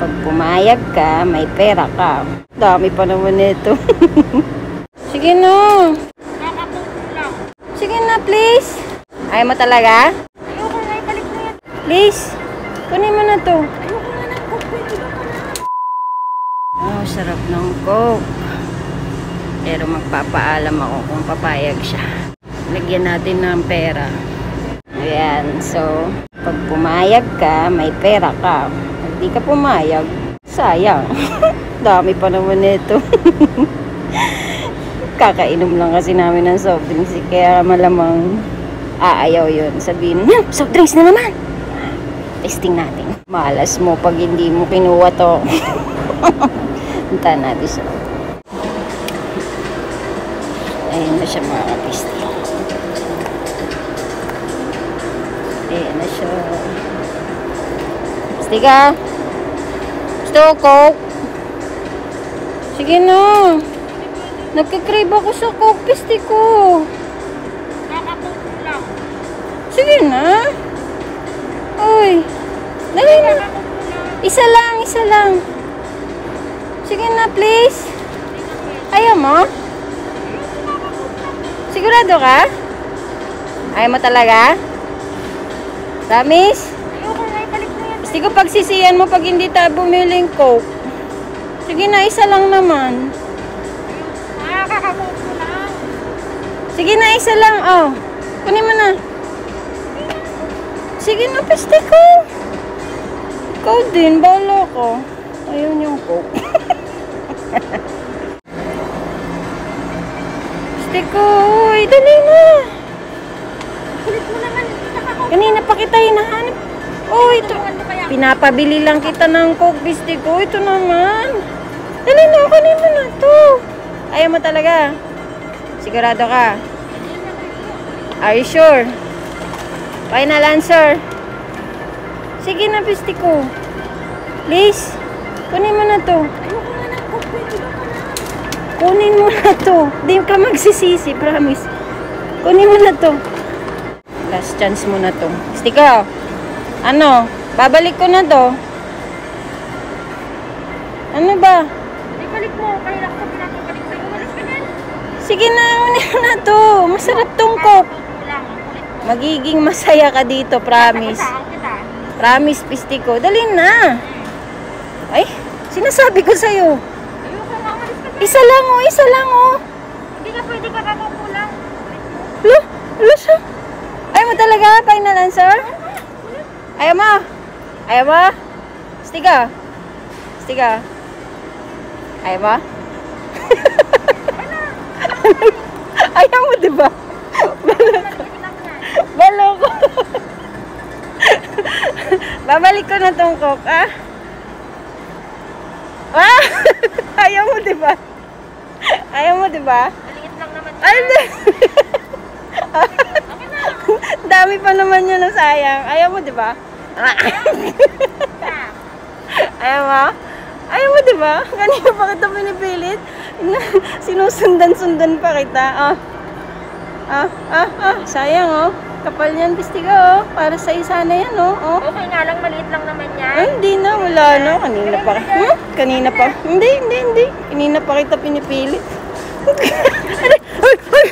Pag pumayag ka, may pera ka. Dami pa naman nito. Sige na. Sige na, please. Ayaw mo talaga? Ayoko na, ibalik mo yan. Please. Kunin mo na to. Ayoko na ng coke. Oh, sarap ng coke. Pero magpapaalam ako kung papayag siya. Lagyan natin ng pera. Ayan, so, pag pumayag ka, may pera ka. Di ka pumayag, sayang. Dami pa naman nito. Kakainom lang kasi namin ng soft drinks, eh, kaya malamang aayaw yun. Sabihin, "Hmm, soft drinks na naman! Testing natin. Malas mo pag hindi mo kinuha to. Punta natin siya. Ayun na siya mga kapisti. Ayun na siya. Pisti ka. Gusto coke? Sige na. Nagkikrave ako sa coke, pisti ko. Kakacoke lang. Sige na. Uy. Dali na. Isa lang, isa lang. Sige na, please. Ayaw mo? Sigurado ka? Ayaw mo talaga? Promise? Ko pagsisiyan mo pag hindi tayo bumiling coke. Sige na, isa lang naman. Lang. Sige na, isa lang. Oh. Kunin mo na. Sige na, peste ko. Ikaw din, bala ko. Ayun yung coke. peste ko. Uy, dali na. Kulit mo naman. Kanina pa kita hinahanap. Oh, ito. Pinapabili lang kita ng coke, peste ko. Ito naman. Dali na, kunin mo na to. Ayaw mo talaga. Sigurado ka. Are you sure? Final answer. Sige na, piste ko. Please. Kunin mo na to. Kunin mo na to. Di ka magsisisi, promise. Kunin mo na to. Last chance mo na to. Piste ko. Ano? Babalik ko na to. Ano ba? Ibalik mo, kaya ako pinapabalik sa'yo. Umalis ka na. Sige na, mo na to. Masarap tong coke. Magiging masaya ka dito, promise. Promise, piste ko. Dali na. Ay, sinasabi ko sa'yo. Na, ka na. Isa lang oh, isa lang oh. Hindi ka pwede kakacoke ko lang. Lo, lo siya. Ayaw mo talaga? Final answer? Ayaw mo? Ayaw mo? Stiga. Stiga. Ayaw mo? Ayaw mo, di ba? Balo ko. Babalik ko na tong coke, ah. Ah! Ayaw mo, di ba? Ayaw mo, di ba? Maliit lang naman. Ay. Dami pa naman yun sayang. Ayaw mo, di ba? Ayaw mo? Ayaw mo, di ba? Kanina pa kita pinipilit. Sinusundan-sundan pa kita. Ah. Ah, ah, ah. Sayang, oh. Kapal niyan, bistiga, oh. Para sa isa na yan, oh. oh. Okay nga lang, maliit lang naman yan. Ay, hindi na. Wala na. Kanina pa. Hmm? Kanina pa. Hindi, hindi, hindi. Kanina pa kita pinipilit. Ay, ay, ay.